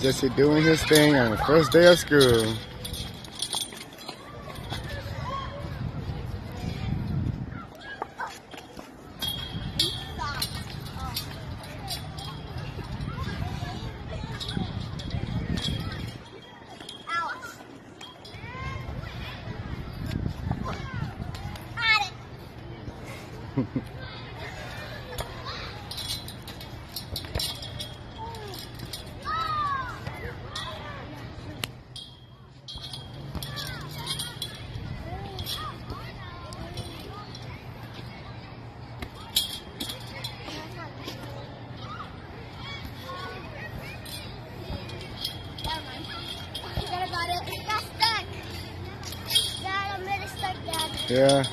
Jesse doing his thing on the first day of school. Yeah.